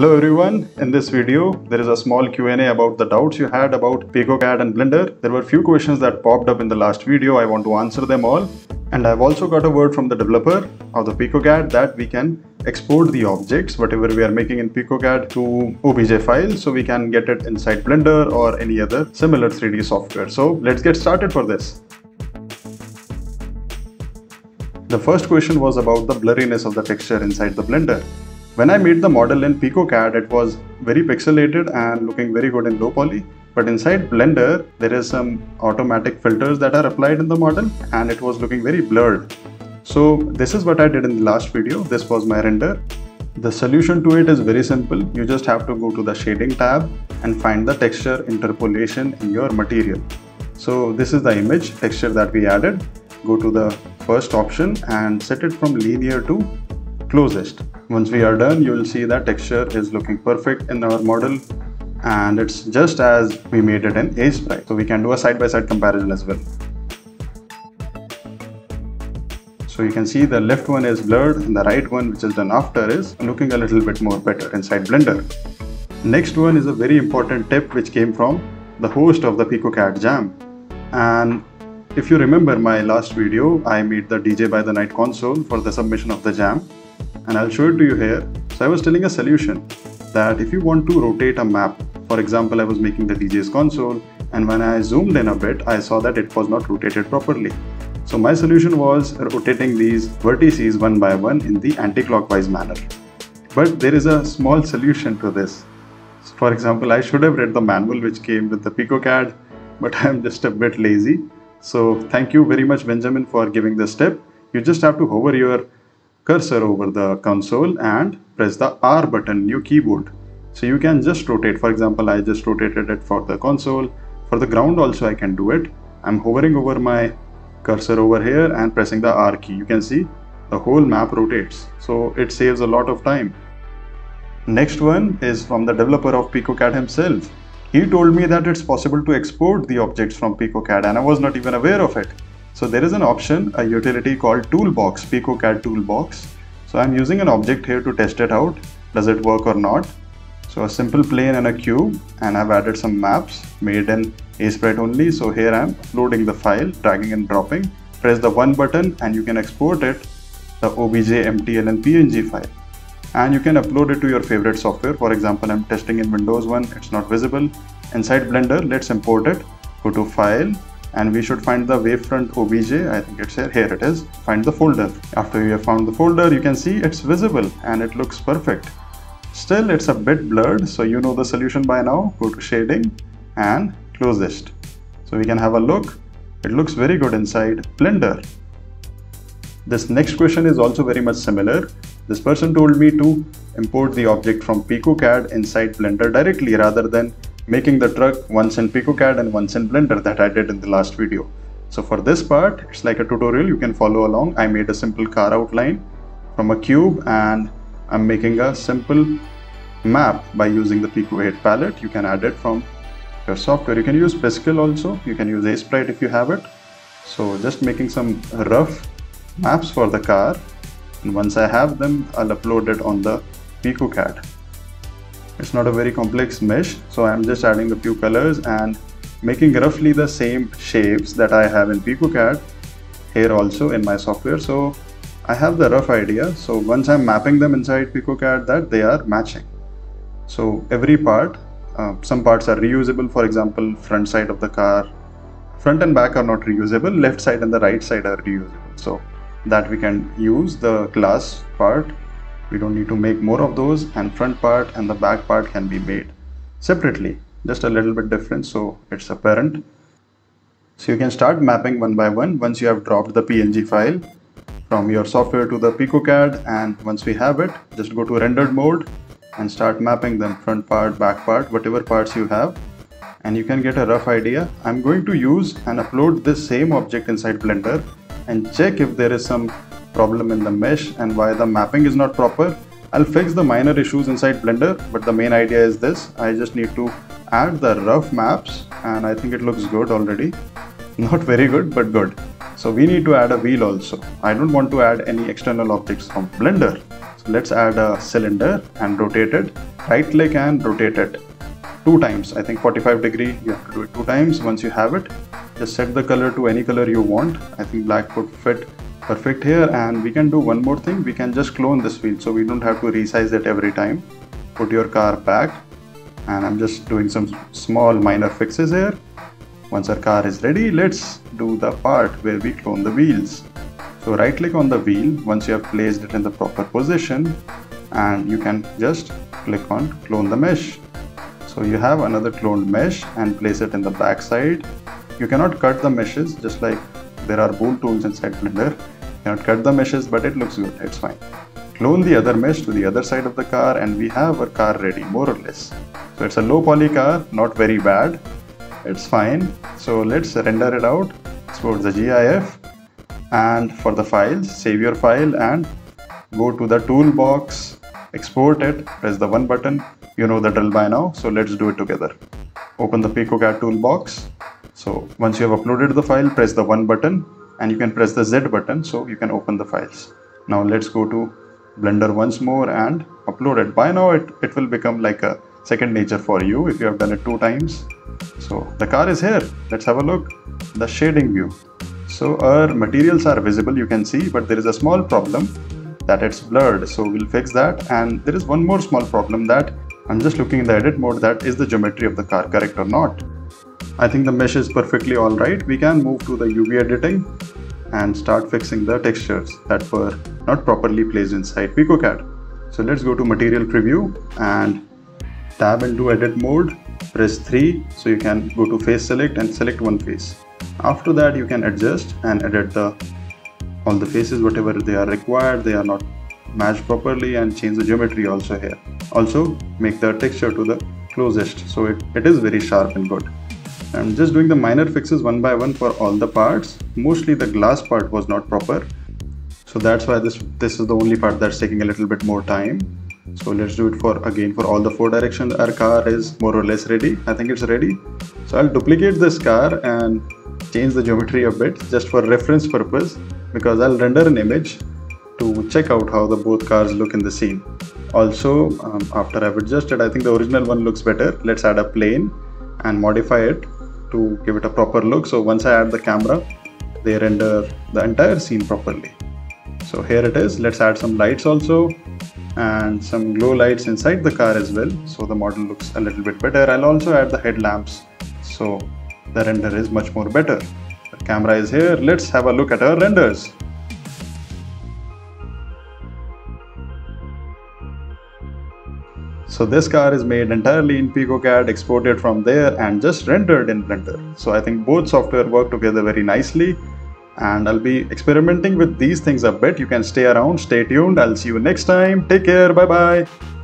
Hello everyone, in this video there is a small Q&A about the doubts you had about PicoCAD and Blender. There were few questions that popped up in the last video, I want to answer them all. And I've also got a word from the developer of the PicoCAD that we can export the objects, whatever we are making in PicoCAD to OBJ file so we can get it inside Blender or any other similar 3D software. So let's get started for this. The first question was about the blurriness of the texture inside the Blender. When I made the model in PicoCAD, it was very pixelated and looking very good in low poly. But inside Blender, there is some automatic filters that are applied in the model and it was looking very blurred. So this is what I did in the last video. This was my render. The solution to it is very simple. You just have to go to the shading tab and find the texture interpolation in your material. So this is the image texture that we added. Go to the first option and set it from linear to closest. Once we are done, you will see that texture is looking perfect in our model and it's just as we made it in Aseprite. So we can do a side-by-side -side comparison as well. So you can see the left one is blurred and the right one which is done after is looking a little bit more better inside Blender. Next one is a very important tip which came from the host of the PicoCAD Jam. And if you remember my last video, I made the DJ by the Night console for the submission of the Jam and I'll show it to you here. So I was telling a solution that if you want to rotate a map, for example, I was making the DJ's console and when I zoomed in a bit, I saw that it was not rotated properly. So my solution was rotating these vertices one by one in the anti-clockwise manner. But there is a small solution to this. For example, I should have read the manual which came with the PicoCAD, but I'm just a bit lazy. So thank you very much Benjamin for giving this tip. You just have to hover your cursor over the console and press the R button new keyboard. So you can just rotate. For example, I just rotated it for the console. For the ground also I can do it. I'm hovering over my cursor over here and pressing the R key. You can see the whole map rotates. So it saves a lot of time. Next one is from the developer of PicoCAD himself. He told me that it's possible to export the objects from PicoCAD and I was not even aware of it. So there is an option, a utility called Toolbox, PicoCAD Toolbox. So I'm using an object here to test it out. Does it work or not? So a simple plane and a cube and I've added some maps made in Aseprite only. So here I'm loading the file, dragging and dropping. Press the one button and you can export it, the OBJ, MTL and PNG file. And you can upload it to your favorite software. For example, I'm testing in Windows 1, it's not visible. Inside Blender, let's import it. Go to File, and we should find the wavefront obj i think it's here here it is find the folder. After you have found the folder you can see it's visible and it looks perfect. Still it's a bit blurred so you know the solution by now. Go to shading and closest so we can have a look. It looks very good inside. Blender. This next question is also very much similar. This person told me to import the object from PicoCAD inside Blender directly rather than making the truck once in PicoCAD and once in Blender that I did in the last video. So for this part, it's like a tutorial you can follow along. I made a simple car outline from a cube and I'm making a simple map by using the Pico 8 palette. You can add it from your software. You can use Piskel also. You can use Aseprite if you have it. So just making some rough maps for the car. And once I have them, I'll upload it on the PicoCAD. It's not a very complex mesh, so I'm just adding a few colors and making roughly the same shapes that I have in PicoCAD here also in my software. So I have the rough idea. So once I'm mapping them inside PicoCAD that they are matching. So every part, uh, some parts are reusable. For example, front side of the car, front and back are not reusable. Left side and the right side are reusable. So that we can use the glass part we don't need to make more of those and front part and the back part can be made separately just a little bit different so it's apparent. So you can start mapping one by one once you have dropped the png file from your software to the PicoCAD and once we have it just go to rendered mode and start mapping them front part back part whatever parts you have and you can get a rough idea. I'm going to use and upload this same object inside blender and check if there is some problem in the mesh and why the mapping is not proper. I'll fix the minor issues inside Blender, but the main idea is this. I just need to add the rough maps and I think it looks good already. Not very good, but good. So we need to add a wheel also. I don't want to add any external objects from Blender. So let's add a cylinder and rotate it. Right click and rotate it two times. I think 45 degree, you have to do it two times. Once you have it, just set the color to any color you want. I think black would fit perfect here and we can do one more thing. We can just clone this wheel so we don't have to resize it every time. Put your car back and I'm just doing some small minor fixes here. Once our car is ready, let's do the part where we clone the wheels. So right click on the wheel once you have placed it in the proper position and you can just click on clone the mesh. So you have another cloned mesh and place it in the back side. You cannot cut the meshes just like there are bool tools inside Blender. Cannot cut the meshes but it looks good, it's fine. Clone the other mesh to the other side of the car and we have our car ready more or less. So it's a low poly car, not very bad. It's fine. So let's render it out. Export the GIF and for the files save your file and go to the toolbox export it press the one button you know the drill by now so let's do it together open the PicoCAD toolbox so once you have uploaded the file press the one button and you can press the Z button so you can open the files now let's go to blender once more and upload it by now it, it will become like a second nature for you if you have done it two times so the car is here let's have a look the shading view so our materials are visible, you can see, but there is a small problem that it's blurred. So we'll fix that. And there is one more small problem that I'm just looking in the edit mode that is the geometry of the car correct or not. I think the mesh is perfectly all right. We can move to the UV editing and start fixing the textures that were not properly placed inside PicoCAD. So let's go to material preview and tab into edit mode, press 3 so you can go to face select and select one face. After that you can adjust and edit the all the faces whatever they are required. They are not matched properly and change the geometry also here. Also make the texture to the closest so it, it is very sharp and good I'm just doing the minor fixes one by one for all the parts. Mostly the glass part was not proper. So that's why this this is the only part that's taking a little bit more time. So let's do it for again for all the four directions. Our car is more or less ready. I think it's ready. So i'll duplicate this car and change the geometry a bit just for reference purpose because I'll render an image to check out how the both cars look in the scene. Also, um, after I've adjusted, I think the original one looks better. Let's add a plane and modify it to give it a proper look. So once I add the camera, they render the entire scene properly. So here it is. Let's add some lights also and some glow lights inside the car as well. So the model looks a little bit better. I'll also add the headlamps. So the render is much more better. The camera is here, let's have a look at our renders. So this car is made entirely in PicoCAD, exported from there and just rendered in Blender. So I think both software work together very nicely and I'll be experimenting with these things a bit. You can stay around, stay tuned. I'll see you next time. Take care. Bye bye.